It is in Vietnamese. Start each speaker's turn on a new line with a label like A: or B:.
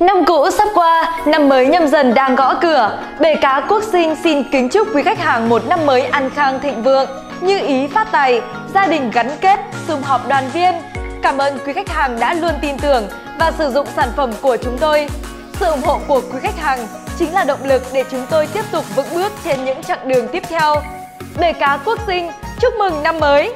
A: Năm cũ sắp qua, năm mới nhâm dần đang gõ cửa. Bể cá Quốc Sinh xin kính chúc quý khách hàng một năm mới an khang thịnh vượng, như ý phát tài, gia đình gắn kết, sum họp đoàn viên. Cảm ơn quý khách hàng đã luôn tin tưởng và sử dụng sản phẩm của chúng tôi. Sự ủng hộ của quý khách hàng chính là động lực để chúng tôi tiếp tục vững bước trên những chặng đường tiếp theo. Bể cá Quốc Sinh chúc mừng năm mới!